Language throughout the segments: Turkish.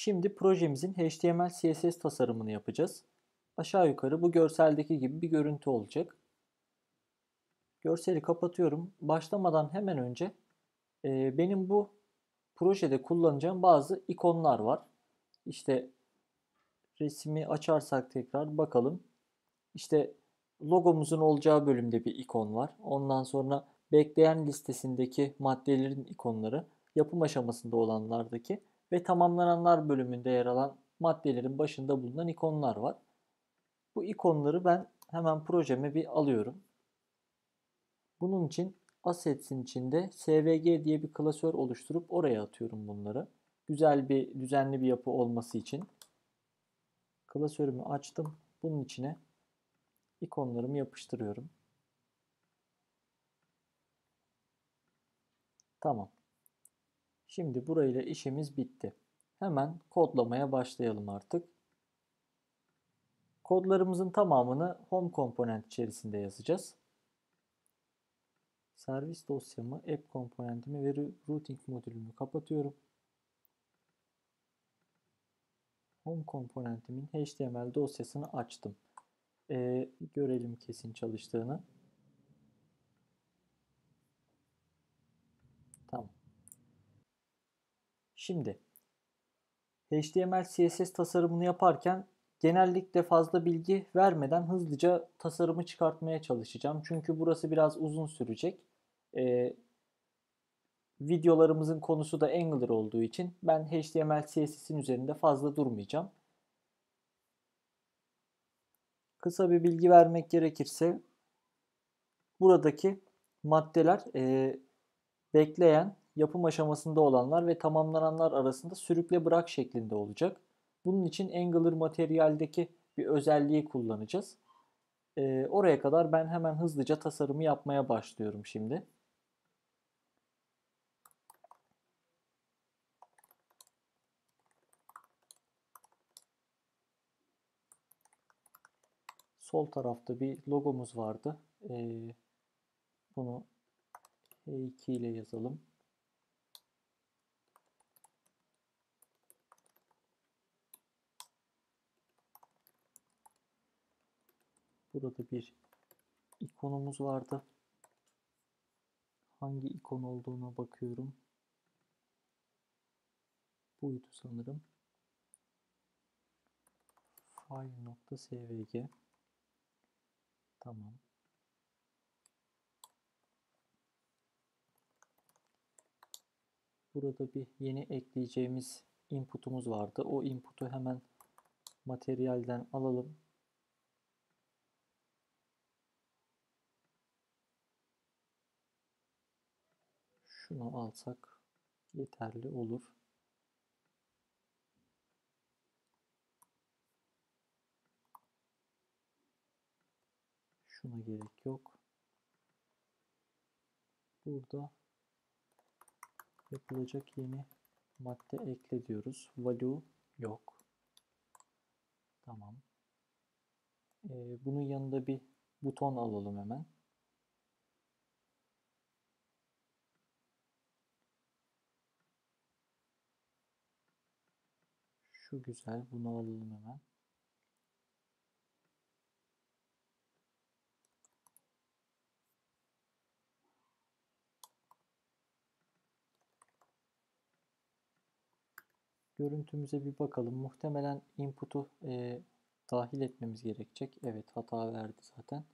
Şimdi projemizin HTML CSS tasarımını yapacağız. Aşağı yukarı bu görseldeki gibi bir görüntü olacak. Görseli kapatıyorum. Başlamadan hemen önce e, benim bu projede kullanacağım bazı ikonlar var. İşte resmi açarsak tekrar bakalım. İşte logomuzun olacağı bölümde bir ikon var. Ondan sonra bekleyen listesindeki maddelerin ikonları, yapım aşamasında olanlardaki ve tamamlananlar bölümünde yer alan maddelerin başında bulunan ikonlar var. Bu ikonları ben hemen projeme bir alıyorum. Bunun için Assets'in içinde SVG diye bir klasör oluşturup oraya atıyorum bunları. Güzel bir düzenli bir yapı olması için. Klasörümü açtım. Bunun içine ikonlarımı yapıştırıyorum. Tamam. Şimdi burayla işimiz bitti. Hemen kodlamaya başlayalım artık. Kodlarımızın tamamını home komponent içerisinde yazacağız. Servis dosyamı, app komponentimi ve routing modülümü kapatıyorum. Home komponentimin HTML dosyasını açtım. Ee, görelim kesin çalıştığını. Tamam. Şimdi HTML CSS tasarımını yaparken genellikle fazla bilgi vermeden hızlıca tasarımı çıkartmaya çalışacağım. Çünkü burası biraz uzun sürecek. Ee, videolarımızın konusu da Angular olduğu için ben HTML CSS'in üzerinde fazla durmayacağım. Kısa bir bilgi vermek gerekirse buradaki maddeler e, bekleyen, yapım aşamasında olanlar ve tamamlananlar arasında sürükle bırak şeklinde olacak. Bunun için Angular materyaldeki bir özelliği kullanacağız. E, oraya kadar ben hemen hızlıca tasarımı yapmaya başlıyorum şimdi. Sol tarafta bir logomuz vardı. Ee, bunu H2 ile yazalım. Burada bir ikonumuz vardı. Hangi ikon olduğuna bakıyorum. Buydu sanırım. File.svg Tamam. Burada bir yeni ekleyeceğimiz input'umuz vardı. O input'u hemen materyalden alalım. Şunu alsak yeterli olur. Şuna gerek yok. Burada yapılacak yeni madde ekle diyoruz. Value yok. Tamam. Ee, bunun yanında bir buton alalım hemen. Şu güzel. Bunu alalım hemen. Görüntümüze bir bakalım. Muhtemelen input'u e, dahil etmemiz gerekecek. Evet hata verdi zaten.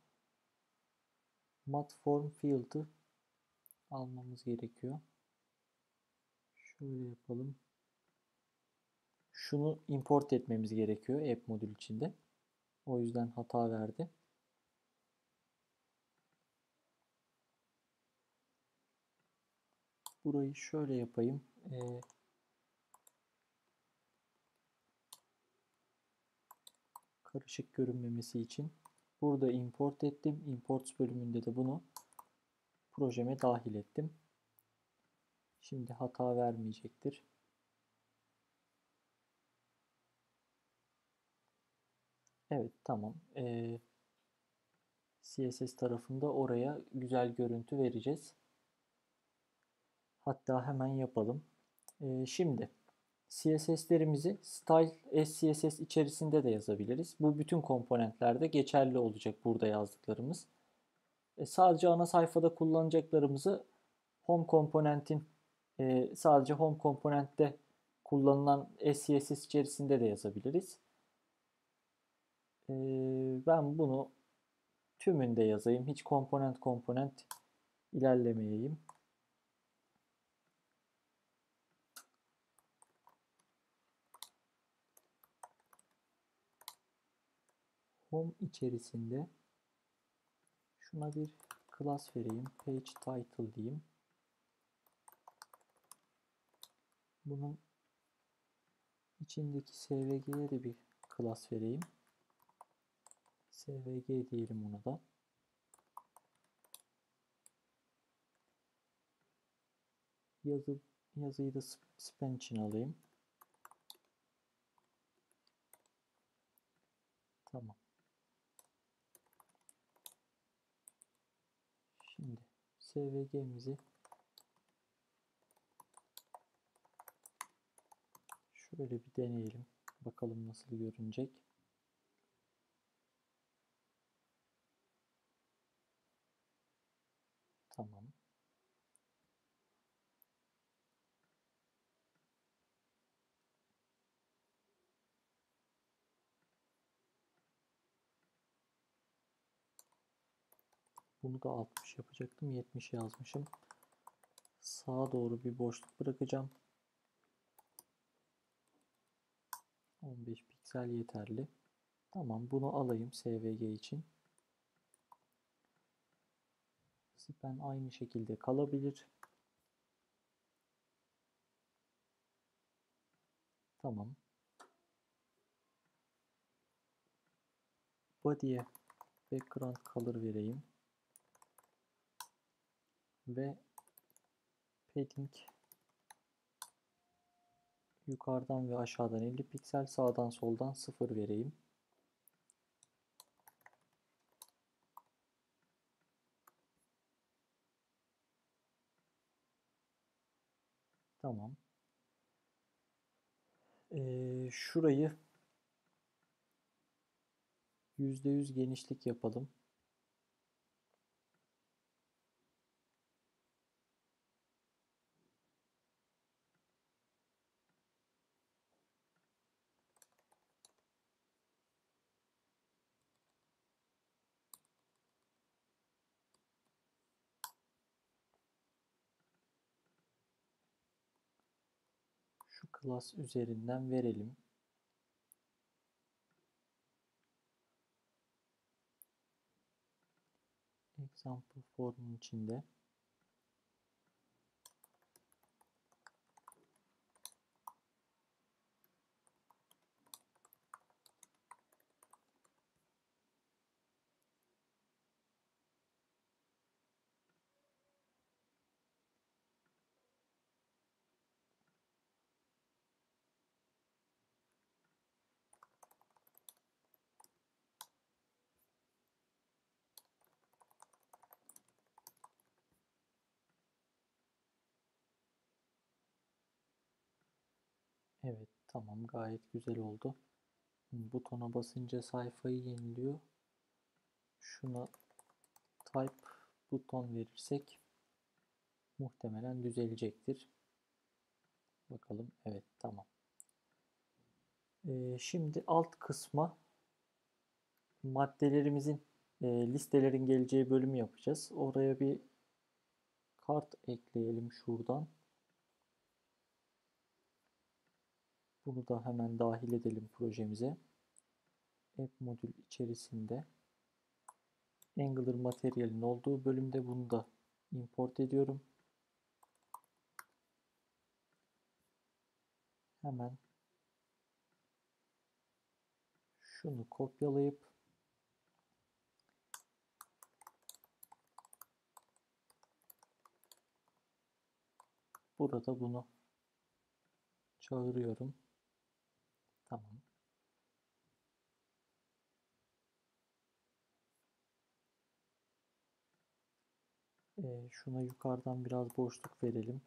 Mat form field'ı almamız gerekiyor. Şöyle yapalım. Şunu import etmemiz gerekiyor app modül içinde. O yüzden hata verdi. Burayı şöyle yapayım. Ee, karışık görünmemesi için burada import ettim. Import bölümünde de bunu projeme dahil ettim. Şimdi hata vermeyecektir. Evet tamam. Ee, CSS tarafında oraya güzel görüntü vereceğiz. Hatta hemen yapalım. Ee, şimdi CSS'lerimizi style SCSS içerisinde de yazabiliriz. Bu bütün komponentlerde geçerli olacak burada yazdıklarımız. E, sadece ana sayfada kullanacaklarımızı home komponentin e, sadece home komponentte kullanılan SCSS içerisinde de yazabiliriz. Ben bunu tümünde yazayım. Hiç komponent komponent ilerlemeyeyim. Home içerisinde şuna bir class vereyim. Page title diyeyim. Bunun içindeki svg'ye de bir class vereyim. Svg diyelim ona da. Yazı, yazıyı da span için alayım. Tamam. Şimdi svg'mizi şöyle bir deneyelim. Bakalım nasıl görünecek. Tamam. Bunu da 60 yapacaktım. 70 yazmışım. Sağa doğru bir boşluk bırakacağım. 15 piksel yeterli. Tamam bunu alayım SVG için. Span aynı şekilde kalabilir. Tamam. Body'ye background color vereyim ve padding yukarıdan ve aşağıdan 50 piksel sağdan soldan 0 vereyim. Tamam. Ee, şurayı %100 genişlik yapalım. şu class üzerinden verelim. Example formun içinde Evet tamam gayet güzel oldu. Butona basınca sayfayı yeniliyor. Şuna type buton verirsek muhtemelen düzelecektir. Bakalım evet tamam. Ee, şimdi alt kısma maddelerimizin e, listelerin geleceği bölümü yapacağız. Oraya bir kart ekleyelim şuradan. Bunu da hemen dahil edelim projemize. App modül içerisinde Angular materyalin olduğu bölümde bunu da import ediyorum. Hemen şunu kopyalayıp burada bunu çağırıyorum. E, şuna yukarıdan biraz boşluk verelim.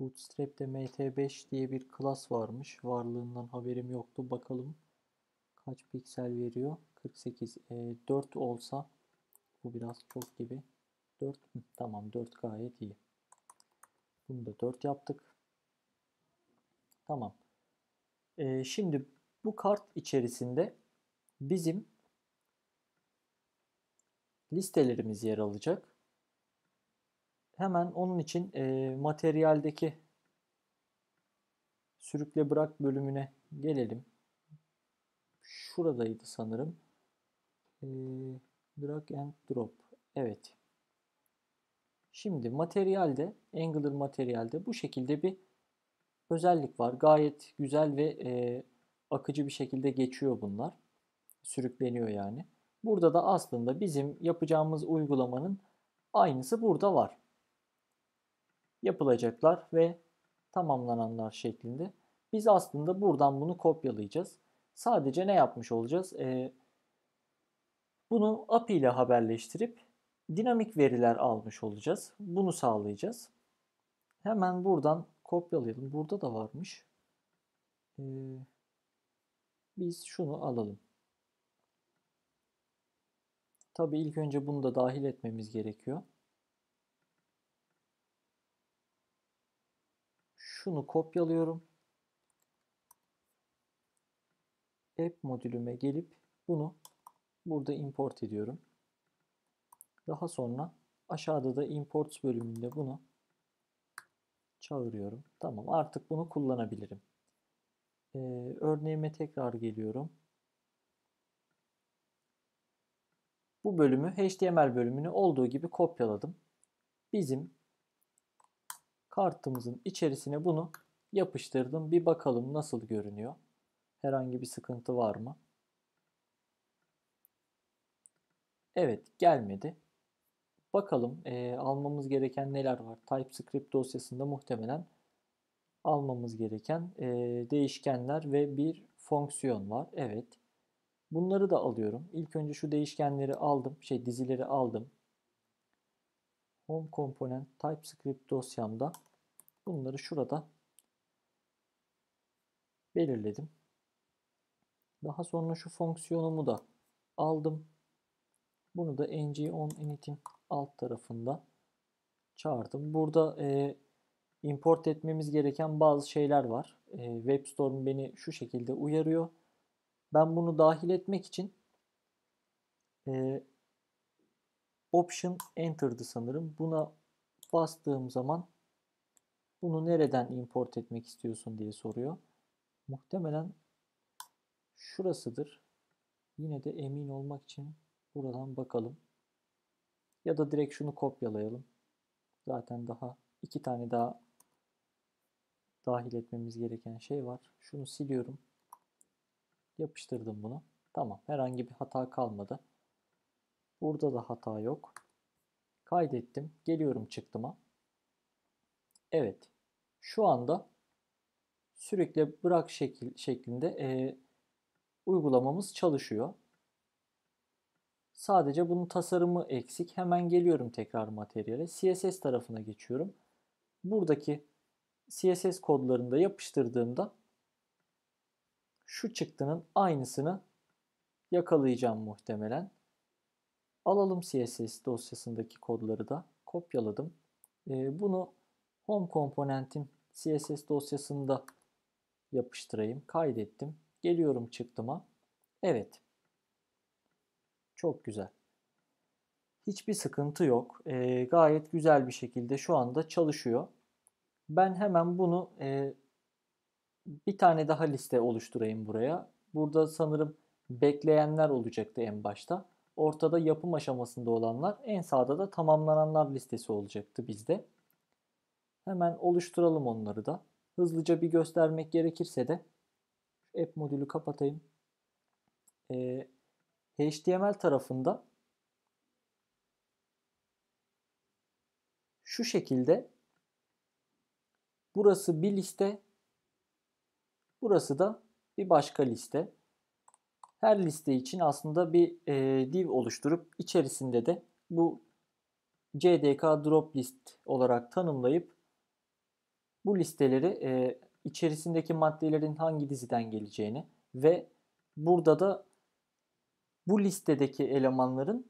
Bootstrap'te mt5 diye bir klas varmış. Varlığından haberim yoktu. Bakalım kaç piksel veriyor? 48. E, 4 olsa bu biraz çok gibi. 4 mü? Tamam 4 gayet iyi. Bunu da 4 yaptık. Tamam. E, şimdi bu kart içerisinde bizim listelerimiz yer alacak. Hemen onun için e, materyaldeki sürükle bırak bölümüne gelelim. Şuradaydı sanırım. E, drag and drop. Evet. Şimdi materyalde, Angular materyalde bu şekilde bir özellik var. Gayet güzel ve e, akıcı bir şekilde geçiyor bunlar. Sürükleniyor yani. Burada da aslında bizim yapacağımız uygulamanın aynısı burada var. Yapılacaklar ve tamamlananlar şeklinde. Biz aslında buradan bunu kopyalayacağız. Sadece ne yapmış olacağız? Ee, bunu API ile haberleştirip dinamik veriler almış olacağız. Bunu sağlayacağız. Hemen buradan kopyalayalım. Burada da varmış. Ee, biz şunu alalım. Tabii ilk önce bunu da dahil etmemiz gerekiyor. Şunu kopyalıyorum. App modülüme gelip bunu burada import ediyorum. Daha sonra aşağıda da imports bölümünde bunu çağırıyorum. Tamam artık bunu kullanabilirim. Ee, örneğime tekrar geliyorum. Bu bölümü HTML bölümünü olduğu gibi kopyaladım. Bizim kartımızın içerisine bunu yapıştırdım. Bir bakalım nasıl görünüyor. Herhangi bir sıkıntı var mı? Evet gelmedi. Bakalım e, almamız gereken neler var. TypeScript dosyasında muhtemelen almamız gereken e, değişkenler ve bir fonksiyon var. Evet. Bunları da alıyorum. İlk önce şu değişkenleri aldım. Şey dizileri aldım. Home Component TypeScript dosyamda bunları şurada belirledim. Daha sonra şu fonksiyonumu da aldım. Bunu da ng-on-init'in alt tarafında çağırdım. Burada e, import etmemiz gereken bazı şeyler var. E, WebStorm beni şu şekilde uyarıyor. Ben bunu dahil etmek için e, Option Enter'dı sanırım. Buna bastığım zaman bunu nereden import etmek istiyorsun diye soruyor. Muhtemelen şurasıdır. Yine de emin olmak için buradan bakalım. Ya da direkt şunu kopyalayalım. Zaten daha iki tane daha dahil etmemiz gereken şey var. Şunu siliyorum. Yapıştırdım bunu. Tamam. Herhangi bir hata kalmadı. Burada da hata yok. Kaydettim. Geliyorum çıktıma. Evet. Şu anda sürekli bırak şekil, şeklinde e, uygulamamız çalışıyor. Sadece bunun tasarımı eksik. Hemen geliyorum tekrar materyale. CSS tarafına geçiyorum. Buradaki CSS kodlarını da yapıştırdığımda şu çıktının aynısını yakalayacağım muhtemelen. Alalım CSS dosyasındaki kodları da kopyaladım. Ee, bunu Home komponentin CSS dosyasında yapıştırayım. Kaydettim. Geliyorum çıktıma. Evet. Çok güzel. Hiçbir sıkıntı yok. E, gayet güzel bir şekilde şu anda çalışıyor. Ben hemen bunu e, bir tane daha liste oluşturayım buraya. Burada sanırım bekleyenler olacaktı en başta. Ortada yapım aşamasında olanlar, en sağda da tamamlananlar listesi olacaktı bizde. Hemen oluşturalım onları da. Hızlıca bir göstermek gerekirse de app modülü kapatayım. Ee, HTML tarafında şu şekilde burası bir liste burası da bir başka liste. Her liste için aslında bir e, div oluşturup içerisinde de bu CDK drop list olarak tanımlayıp bu listeleri e, içerisindeki maddelerin hangi diziden geleceğini ve burada da bu listedeki elemanların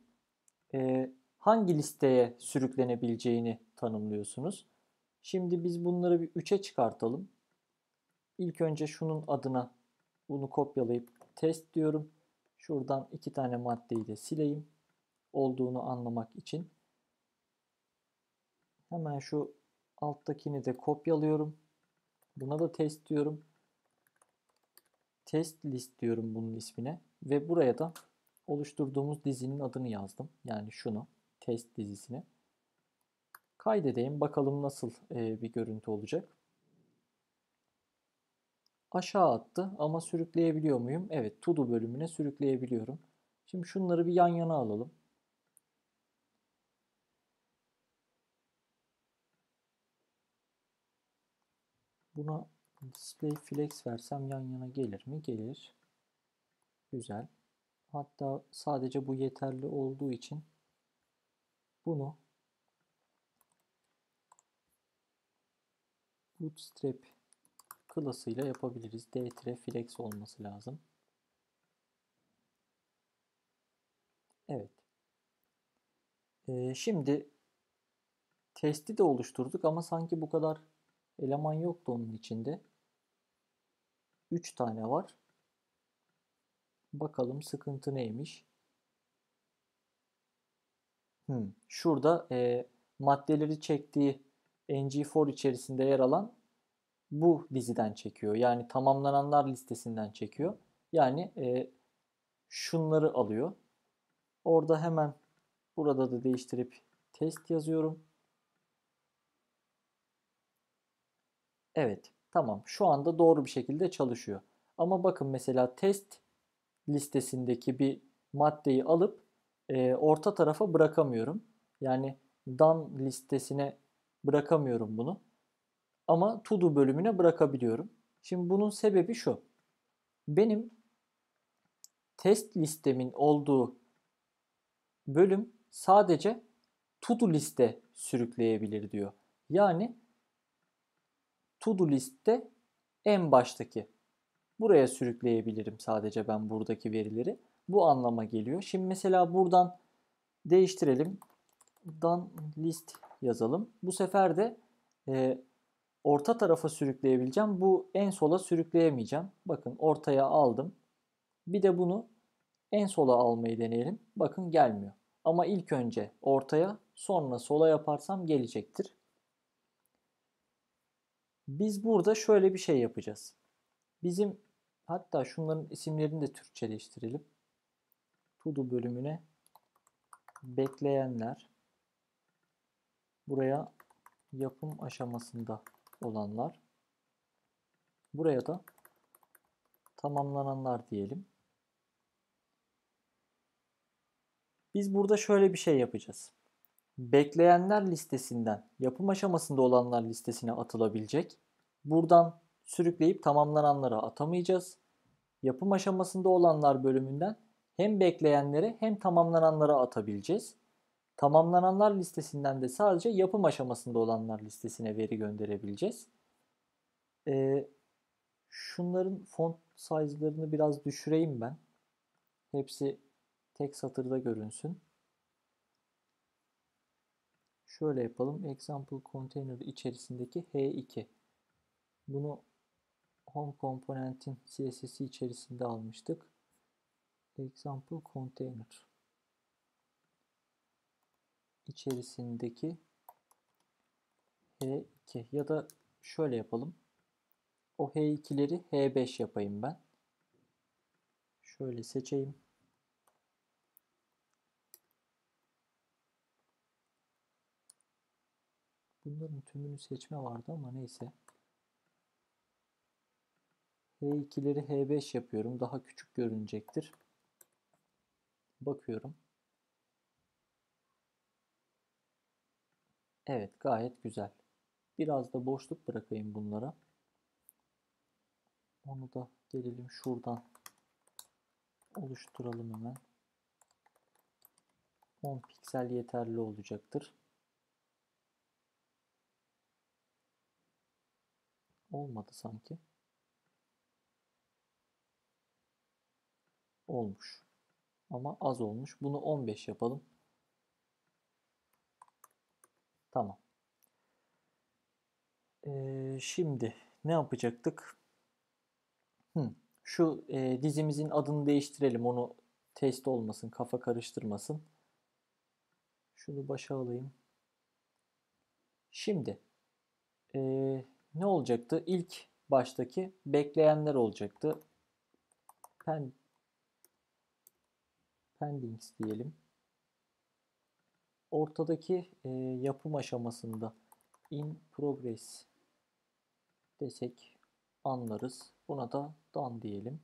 e, hangi listeye sürüklenebileceğini tanımlıyorsunuz. Şimdi biz bunları bir 3'e çıkartalım. İlk önce şunun adına bunu kopyalayıp test diyorum. Şuradan iki tane maddeyi de sileyim. Olduğunu anlamak için. Hemen şu alttakini de kopyalıyorum. Buna da test diyorum. Test list diyorum bunun ismine. Ve buraya da oluşturduğumuz dizinin adını yazdım. Yani şunu test dizisine. Kaydedeyim. Bakalım nasıl bir görüntü olacak. Aşağı attı ama sürükleyebiliyor muyum? Evet, to do bölümüne sürükleyebiliyorum. Şimdi şunları bir yan yana alalım. Buna display flex versem yan yana gelir mi? Gelir. Güzel. Hatta sadece bu yeterli olduğu için bunu bootstrap klasıyla yapabiliriz. d-flex olması lazım. Evet. Ee, şimdi testi de oluşturduk ama sanki bu kadar eleman yoktu onun içinde. 3 tane var. Bakalım sıkıntı neymiş. Hmm, şurada e, maddeleri çektiği ng4 içerisinde yer alan bu diziden çekiyor. Yani tamamlananlar listesinden çekiyor. Yani e, şunları alıyor. Orada hemen burada da değiştirip test yazıyorum. Evet tamam şu anda doğru bir şekilde çalışıyor. Ama bakın mesela test listesindeki bir maddeyi alıp e, orta tarafa bırakamıyorum. Yani done listesine bırakamıyorum bunu. Ama to do bölümüne bırakabiliyorum. Şimdi bunun sebebi şu. Benim test listemin olduğu bölüm sadece to do liste sürükleyebilir diyor. Yani to do liste en baştaki. Buraya sürükleyebilirim sadece ben buradaki verileri. Bu anlama geliyor. Şimdi mesela buradan değiştirelim. Dan list yazalım. Bu sefer de e, orta tarafa sürükleyebileceğim. Bu en sola sürükleyemeyeceğim. Bakın ortaya aldım. Bir de bunu en sola almayı deneyelim. Bakın gelmiyor. Ama ilk önce ortaya sonra sola yaparsam gelecektir. Biz burada şöyle bir şey yapacağız. Bizim hatta şunların isimlerini de Türkçeleştirelim. To bölümüne bekleyenler buraya yapım aşamasında olanlar buraya da tamamlananlar diyelim. Biz burada şöyle bir şey yapacağız. Bekleyenler listesinden yapım aşamasında olanlar listesine atılabilecek. Buradan sürükleyip tamamlananlara atamayacağız. Yapım aşamasında olanlar bölümünden hem bekleyenlere hem tamamlananlara atabileceğiz. Tamamlananlar listesinden de sadece yapım aşamasında olanlar listesine veri gönderebileceğiz. Ee, şunların font size'larını biraz düşüreyim ben. Hepsi tek satırda görünsün. Şöyle yapalım. Example container içerisindeki H2. Bunu home komponentin CSS'i içerisinde almıştık. Example container içerisindeki H2 ya da şöyle yapalım. O H2'leri H5 yapayım ben. Şöyle seçeyim. Bunların tümünü seçme vardı ama neyse. H2'leri H5 yapıyorum. Daha küçük görünecektir. Bakıyorum. Evet gayet güzel. Biraz da boşluk bırakayım bunlara. Onu da gelelim şuradan oluşturalım hemen. 10 piksel yeterli olacaktır. Olmadı sanki. Olmuş. Ama az olmuş. Bunu 15 yapalım. Tamam. Ee, şimdi ne yapacaktık? Hı, şu e, dizimizin adını değiştirelim. Onu test olmasın, kafa karıştırmasın. Şunu başa alayım. Şimdi e, ne olacaktı? İlk baştaki bekleyenler olacaktı. Pen, pendings diyelim. Ortadaki e, yapım aşamasında in progress desek anlarız. Buna da done diyelim.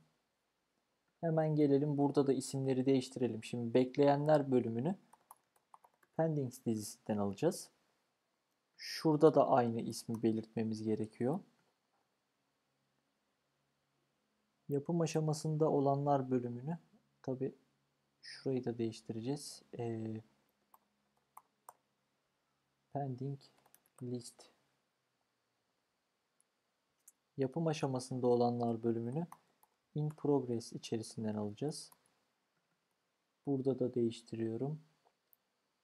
Hemen gelelim burada da isimleri değiştirelim. Şimdi bekleyenler bölümünü pendings dizisinden alacağız. Şurada da aynı ismi belirtmemiz gerekiyor. Yapım aşamasında olanlar bölümünü tabi şurayı da değiştireceğiz. Ee, pending list yapım aşamasında olanlar bölümünü in progress içerisinden alacağız. Burada da değiştiriyorum.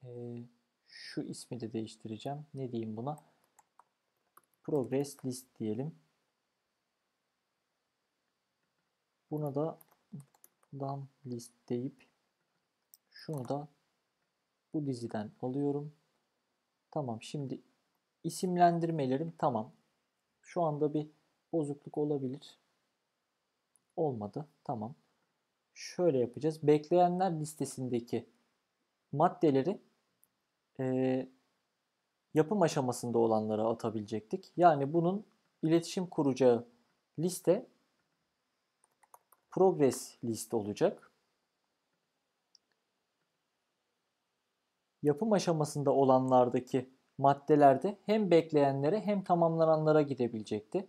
Ee, şu ismi de değiştireceğim. Ne diyeyim buna? Progress list diyelim. Buna da done list deyip şunu da bu diziden alıyorum. Tamam şimdi isimlendirmelerim tamam. Şu anda bir bozukluk olabilir. Olmadı. Tamam. Şöyle yapacağız. Bekleyenler listesindeki maddeleri e, yapım aşamasında olanlara atabilecektik. Yani bunun iletişim kuracağı liste progress list olacak. Yapım aşamasında olanlardaki maddelerde hem bekleyenlere hem tamamlananlara gidebilecekti.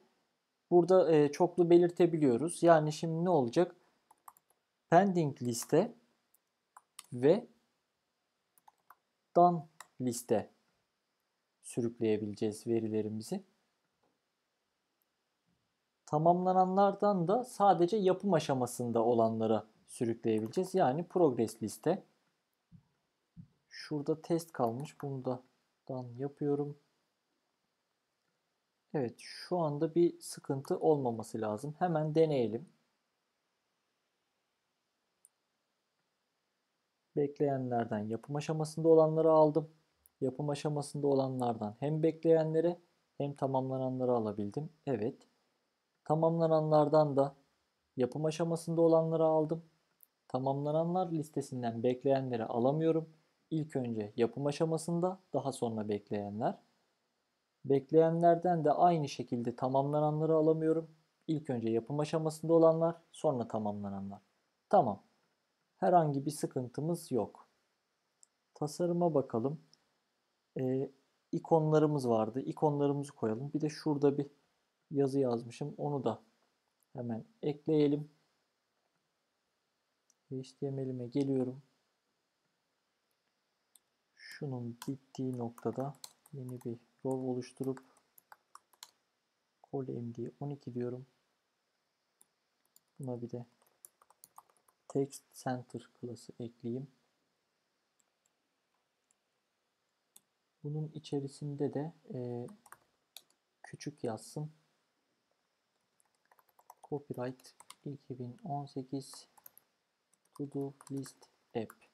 Burada e, çoklu belirtebiliyoruz. Yani şimdi ne olacak? Pending liste ve done liste sürükleyebileceğiz verilerimizi. Tamamlananlardan da sadece yapım aşamasında olanlara sürükleyebileceğiz. Yani progress liste. Şurada test kalmış. Bunu da yapıyorum. Evet şu anda bir sıkıntı olmaması lazım. Hemen deneyelim. Bekleyenlerden yapım aşamasında olanları aldım. Yapım aşamasında olanlardan hem bekleyenleri hem tamamlananları alabildim. Evet. Tamamlananlardan da yapım aşamasında olanları aldım. Tamamlananlar listesinden bekleyenleri alamıyorum. İlk önce yapım aşamasında, daha sonra bekleyenler. Bekleyenlerden de aynı şekilde tamamlananları alamıyorum. İlk önce yapım aşamasında olanlar, sonra tamamlananlar. Tamam. Herhangi bir sıkıntımız yok. Tasarıma bakalım. Ee, ikonlarımız vardı. İkonlarımızı koyalım. Bir de şurada bir yazı yazmışım. Onu da hemen ekleyelim. HTML'ime geliyorum. Şunun bittiği noktada yeni bir row oluşturup call md 12 diyorum. Buna bir de text center klası ekleyeyim. Bunun içerisinde de e, küçük yazsın. Copyright 2018 to do list app.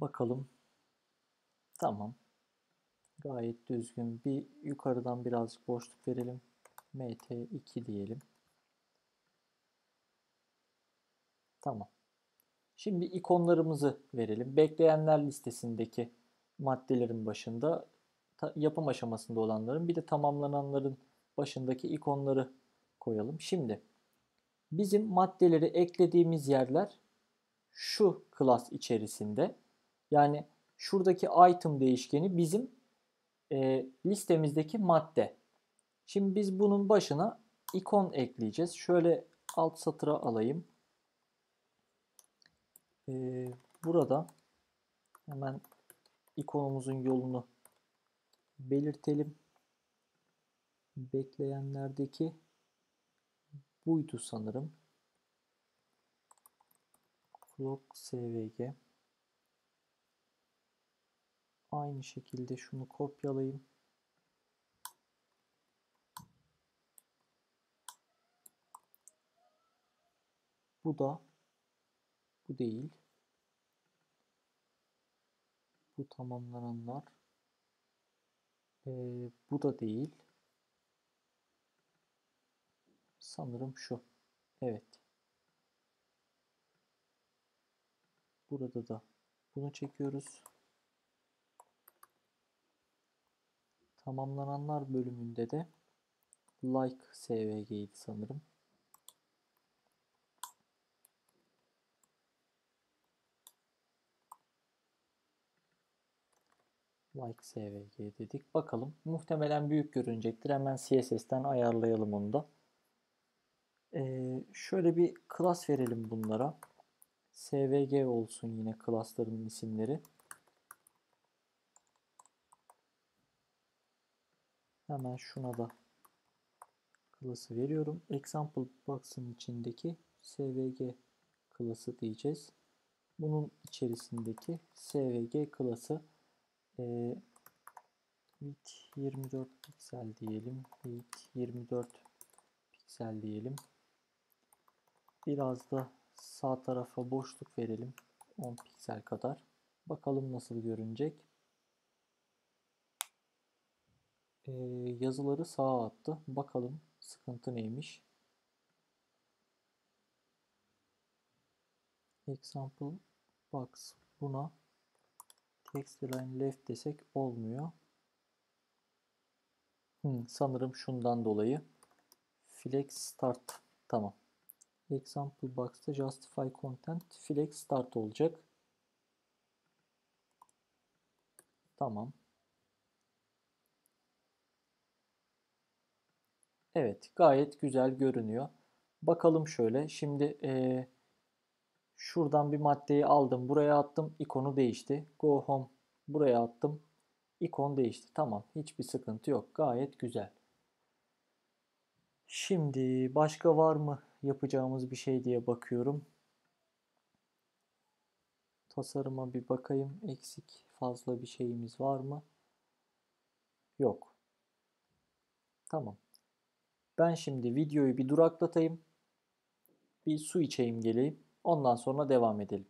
Bakalım. Tamam. Gayet düzgün. Bir yukarıdan birazcık boşluk verelim. mt2 diyelim. Tamam. Şimdi ikonlarımızı verelim. Bekleyenler listesindeki maddelerin başında yapım aşamasında olanların bir de tamamlananların başındaki ikonları koyalım. Şimdi bizim maddeleri eklediğimiz yerler şu class içerisinde. Yani şuradaki item değişkeni bizim e, listemizdeki madde. Şimdi biz bunun başına ikon ekleyeceğiz. Şöyle alt satıra alayım. Ee, burada hemen ikonumuzun yolunu belirtelim. bekleyenlerdeki buydu sanırım. Clock SVG. Aynı şekilde şunu kopyalayayım. Bu da bu değil. Bu tamamlananlar. Ee, bu da değil. Sanırım şu. Evet. Burada da bunu çekiyoruz. Tamamlananlar bölümünde de like svg'ydi sanırım. Like svg dedik. Bakalım. Muhtemelen büyük görünecektir. Hemen CSS'ten ayarlayalım onu da. Ee, şöyle bir class verelim bunlara. svg olsun yine class'ların isimleri. Hemen şuna da class'ı veriyorum. Example box'ın içindeki svg class'ı diyeceğiz. Bunun içerisindeki svg class'ı e, width 24 piksel diyelim. Width 24 piksel diyelim. Biraz da sağ tarafa boşluk verelim. 10 piksel kadar. Bakalım nasıl görünecek. Ee, yazıları sağa attı. Bakalım sıkıntı neymiş. Example box buna text line left desek olmuyor. Hmm, sanırım şundan dolayı. Flex start. Tamam. Example box'ta justify content flex start olacak. Tamam. Evet, gayet güzel görünüyor. Bakalım şöyle. Şimdi e, şuradan bir maddeyi aldım, buraya attım, ikonu değişti. Go home, buraya attım, ikon değişti. Tamam, hiçbir sıkıntı yok. Gayet güzel. Şimdi başka var mı yapacağımız bir şey diye bakıyorum. Tasarıma bir bakayım. Eksik fazla bir şeyimiz var mı? Yok. Tamam. Ben şimdi videoyu bir duraklatayım. Bir su içeyim geleyim. Ondan sonra devam edelim.